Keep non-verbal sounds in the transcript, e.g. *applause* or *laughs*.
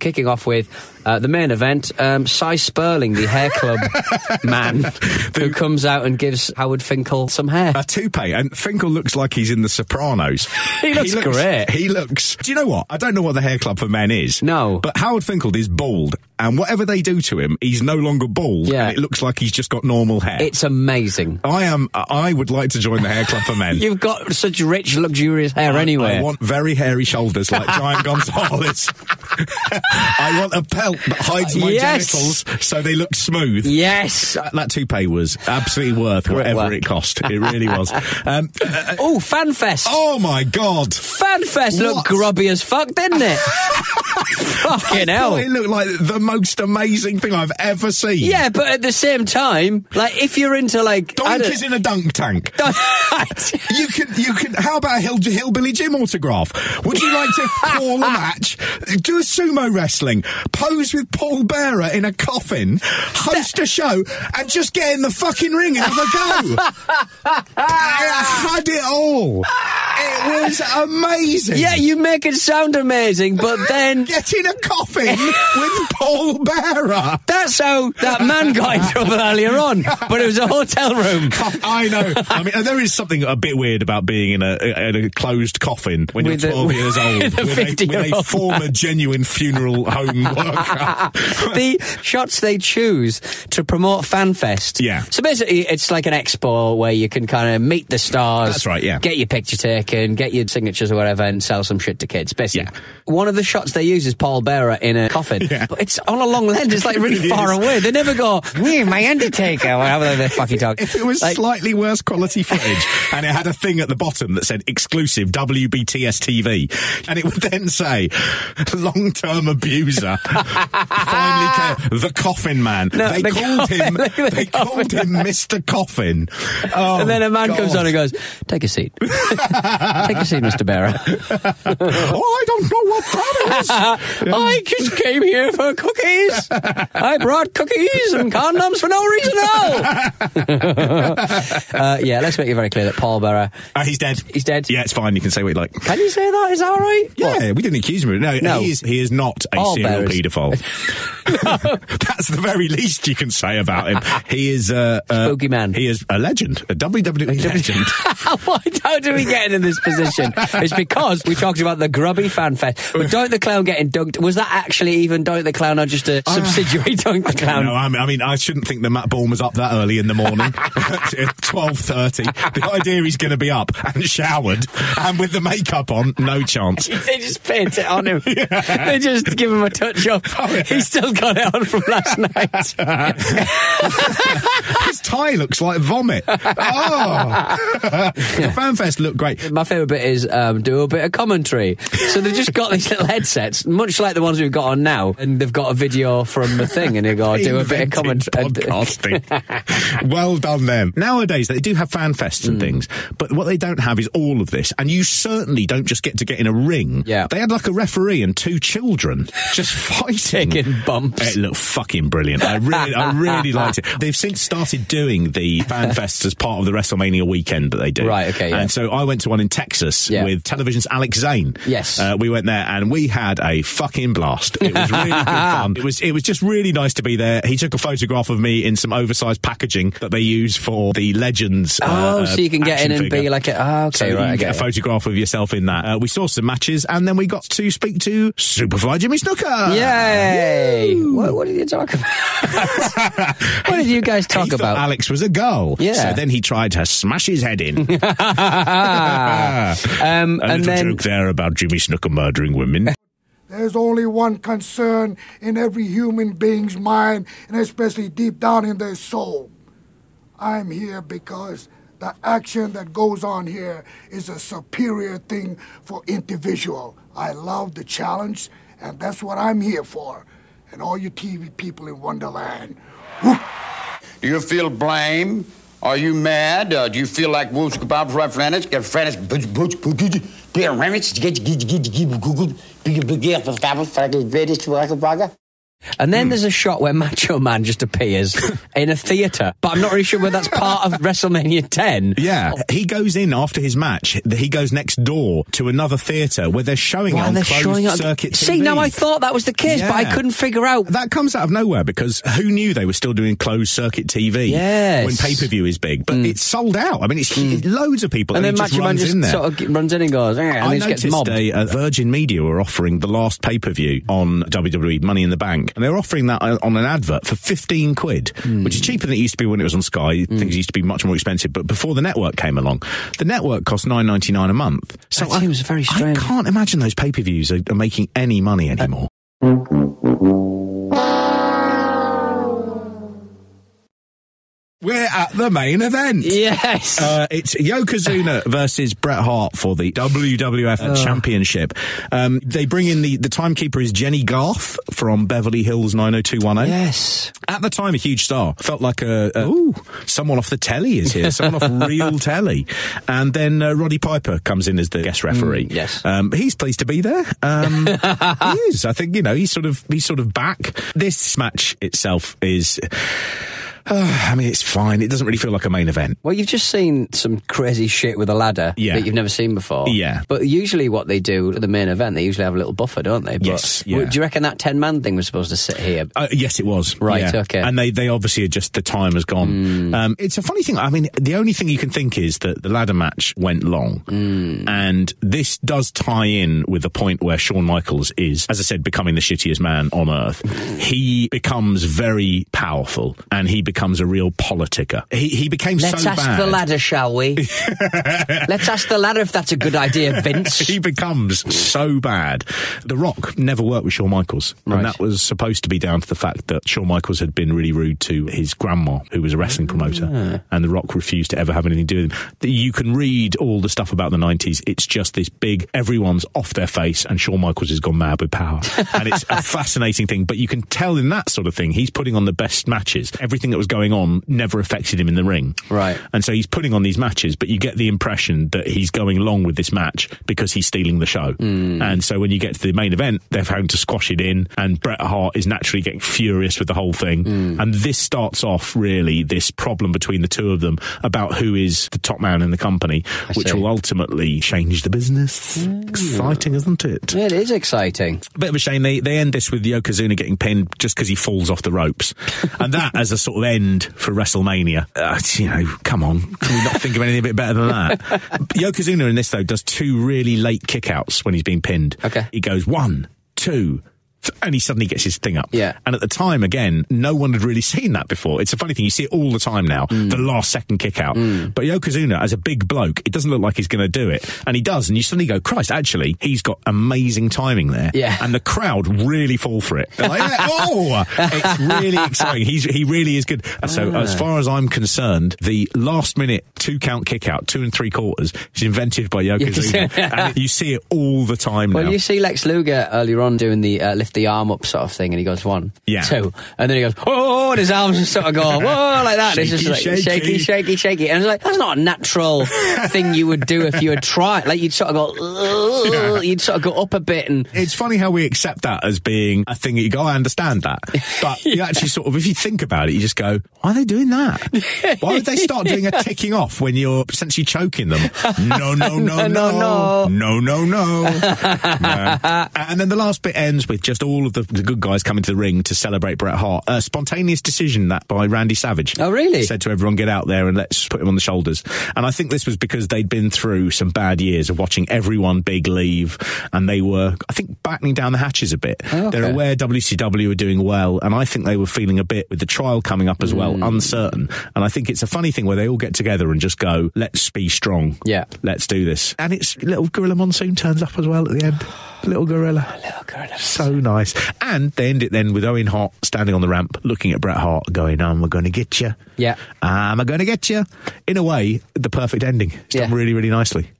kicking off with uh, the main event. Um, Sy Sperling, the hair club *laughs* man, who comes out and gives Howard Finkel some hair. a toupee, and Finkel looks like he's in The Sopranos. *laughs* He looks great. He looks. Do you know what? I don't know what the hair club for men is. No. but Howard Finkel is bald, and whatever they do to him, he's no longer bald. Yeah. and it looks like he's just got normal hair. It's amazing. I am. I would like to join the hair club for men. *laughs* You've got such rich, luxurious hair anyway. I want very hairy shoulders like *laughs* Giant Gonzalez. *laughs* I want a pelt that hides my Yes. genitals so they look smooth. yes. That, that toupee was absolutely worth whatever it cost. It really was. Um, uh, Oh, FanFest. oh my god! FanFest looked grubby as fuck, didn't it? *laughs* Fucking hell. it looked like the most amazing thing I've ever seen. Yeah, but at the same time, like if you're into like is in a dunk tank. *laughs* *laughs* You can, you can. How about a Hill, Hillbilly Jim autograph? Would you like to call a match, do a sumo wrestling, pose with Paul Bearer in a coffin, host a show, and just get in the fucking ring and have a go? I had it all. It was amazing. yeah, you make it sound amazing, but *laughs* then Get in a coffin with Paul Bearer. that's how that man got in trouble earlier on. But it was a hotel room. *laughs* I know. I mean, there is something a bit weird about being in a in a closed coffin when With you're 12 years old *laughs* with a with, a, with a 50-year-old. former genuine funeral home worker. the shots they choose to promote FanFest. Yeah. So basically, it's like an expo where you can kind of meet the stars. That's right, yeah. Get your picture taken, get your signatures or whatever, and sell some shit to kids. Basically, Yeah. one of the shots they use is Paul Bearer in a coffin, Yeah. but it's on a long lens. It's like really *laughs* It far is. away. They never go, "Yeah, my Undertaker," or however they fucking talk. If it was Like, slightly worse quality footage and it had a thing at the bottom that said exclusive WBTS TV and it would then say long term abuser finally came, the coffin man. No, they the called coffin- him at *laughs* the they called him Mr. Coffin. Oh, and then a man oh, comes on and goes, "Take a seat. *laughs* Take a seat, Mister Bearer." *laughs* Oh, I don't know what that is. *laughs* I just came here for cookies. I brought cookies and condoms for no reason at all. *laughs* uh, yeah, let's make it very clear that Paul Bearer, Uh, he's dead. he's dead. Yeah, it's fine. You can say what you like. Can you say that? Is that all right? Yeah, we didn't accuse him. of it. No, No. he is. He is not a All serial bearers. paedophile. That's the very least you can say about him. He is uh, uh, Spooky man. He is a legend, a WWE legend. Why how do we get in this position? It's because we talked about the grubby fan fest. But Doink the Clown getting dunked, was that actually even Doink the Clown or just a ah. subsidiary Doink the Clown? No, I mean, I mean, I shouldn't think that Matt Borne was up that early in the morning. *laughs* Twelve thirty. The idea he's going to be up and showered and with the makeup on, no chance. *laughs* They just paint it on him. *laughs* They just give him a touch up. Oh, he's still got it on from last night. His tie looks like vomit. Oh, the FanFest looked great. My favourite bit is um, do a bit of commentary. So they've just got these little headsets, much like the ones we've got on now, and they've got a video from the thing, and they go do a bit of commentary. Podcasting. *laughs* well done, them. Nowadays, they do have fan fests and things, but what they don't have is all of this. And you certainly don't just get to get in a ring. Yeah. They had like a referee and two children just *laughs* fighting. Taking bumps. It looked fucking brilliant. I really, I really *laughs* liked it. They've since started doing the fan fests as part of the WrestleMania weekend that they do. Right, okay, yeah. And so I went to one in Texas Yeah. with television's Alex Zane. Yes. Uh, we went there and we had a fucking blast. It was really good *laughs* fun. It was it was just really nice to be there. He took a photograph of me in some oversized packaging that they use for the Legends. Oh, uh, so you can get in and be like, a, oh, okay, So right, can I get a photograph of yourself in that. Uh, we saw some matches, and then we got to speak to Superfly Jimmy Snuka. Yay! What, what did you talk about? *laughs* what did you guys talk about? Alex was a girl. Yeah. So then he tried to smash his head in. *laughs* um, a and little then joke there about Jimmy Snuka murdering women. There's only one concern in every human being's mind, and especially deep down in their soul. I'm here because the action that goes on here is a superior thing for individual. I love the challenge, and that's what I'm here for. And all you TV people in Wonderland. Do you feel blame? Are you mad? Uh, do you feel like Wolves Kebabs right friends? Get friends, beer remix, get, get, get, get, Google, big, big, big, big, big, big, big, big, big, big, big, big, And then there's a shot where Macho Man just appears *laughs* in a theatre, but I'm not really sure whether that's part of WrestleMania 10. Yeah, he goes in after his match. He goes next door to another theatre where they're showing it on they're closed showing circuit TV. See, now I thought that was the case, but I couldn't figure out. That comes out of nowhere because who knew they were still doing closed circuit TV Yes. when pay per view is big? But it's sold out. I mean, it's loads of people, And and, then Macho Man just in there. sort of runs in and goes, eh, and I just gets noticed mobbed. a, uh, Virgin Media were offering the last pay per view on WWE Money in the Bank, and they were offering that uh, on an advert for fifteen quid, Hmm. which is cheaper than it used to be when it was on Sky. Things used to be much more expensive, but before the network came along, the network cost nine ninety nine a month. So That seems very strange. I can't imagine those pay per views are, are making any money anymore. We're at the main event. Yes. Uh, it's Yokozuna *laughs* versus Bret Hart for the WWF Championship. Um, they bring in the, the timekeeper is Jennie Garth from Beverly Hills 90210. yes. At the time, a huge star. Felt like a, a ooh, someone off the telly is here, someone off *laughs* real telly. And then uh, Roddy Piper comes in as the guest referee. Mm, yes. um, he's pleased to be there. Um, *laughs* he is. I think you know he's sort of he's sort of back. This match itself is. Uh, *sighs* I mean, it's fine. It doesn't really feel like a main event. Well, you've just seen some crazy shit with a ladder Yeah. that you've never seen before. Yeah. But usually, what they do at the main event, they usually have a little buffer, don't they? But Yes, yeah. Do you reckon that 10 man thing was supposed to sit here? Uh, yes, it was. Right, yeah. okay. And they, they obviously just the time has gone. Um, it's a funny thing. I mean, the only thing you can think is that the ladder match went long, and this does tie in with the point where Shawn Michaels is, as I said, becoming the shittiest man on earth. *laughs* he becomes very powerful, and he becomes a real politicker. He he became so bad. Let's so ask bad. the ladder, shall we? *laughs* Let's ask the ladder if that's a good idea, *laughs* Vince. he becomes so bad. The Rock never worked with Shawn Michaels, Right. and that was supposed to be down to the fact that Shawn Michaels had been really rude to his grandma, who was a wrestling ah. promoter, and The Rock refused to ever have anything to do with him. You can read all the stuff about the '90s. It's just this big. Everyone's off their face, and Shawn Michaels has gone mad with power, *laughs* and it's a fascinating thing. But you can tell in that sort of thing, he's putting on the best matches. Everything that was going on never affected him in the ring, Right. and so he's putting on these matches, but you get the impression that he's going along with this match because he's stealing the show. Hmm. And so when you get to the main event, they're having to squash it in, and Bret Hart is naturally getting furious with the whole thing. Hmm. And this starts off really this problem between the two of them about who is the top man in the company, which see. will ultimately change the business. Hmm. Exciting, isn't it? It is exciting. A bit of a shame they, they end this with Yokozuna getting pinned just because he falls off the ropes. *laughs* and that as a sort of end for WrestleMania. Uh, you know, come on. Can we not think of anything a bit better than that? *laughs* Yokozuna in this, though, does two really late kickouts when he's being pinned. Okay. He goes one, two, and he suddenly gets his thing up. Yeah. And at the time, again, no one had really seen that before. It's a funny thing. You see it all the time now. Mm. The last second kick out. But Yokozuna, as a big bloke, it doesn't look like he's going to do it. And he does. And you suddenly go, Christ, actually, he's got amazing timing there. Yeah. And the crowd really fall for it. They're like, yeah, *laughs* oh, it's really exciting. He's, he really is good. So Ah. as far as I'm concerned, the last minute two count kick out, two and three quarters, is invented by Yokozuna. and you see it all the time Well, now. you see Lex Luger earlier on doing the uh, lift the arm up sort of thing, and he goes one, Yeah. two, and then he goes, oh, and his arms just sort of go, *laughs* whoa, like that. And it's just Shaky, like shaky. shaky, shaky, shaky. And it's like, that's not a natural *laughs* thing you would do if you had tried. Like, you'd sort of go, "Ugh," you'd sort of go up a bit and. it's funny how we accept that as being a thing that you go, I understand that. *laughs* But you actually sort of, if you think about it, you just go, why are they doing that? Why would they start doing a ticking off when you're essentially choking them? No, no, no, no, No, no. no, no, no. No. And then the last bit ends with just all of the, the good guys coming to the ring to celebrate Bret Hart. A spontaneous decision that by Randy Savage. Oh, really? Said to everyone, get out there and let's put him on the shoulders. And I think this was because they'd been through some bad years of watching everyone big leave and they were, I think, battening down the hatches a bit. Oh, okay. They're aware WCW were doing well and I think they were feeling a bit with the trial coming up as Hmm. well, uncertain. And I think it's a funny thing where they all get together and just go, let's be strong. Yeah. Let's do this. And it's little Gorilla Monsoon turns up as well at the end. Little Gorilla. Little gorilla. So nice. And they end it then with Owen Hart standing on the ramp, looking at Bret Hart, going, I'm going to get you. Yeah. I'm going to get you. In a way, the perfect ending. It's done really, really nicely.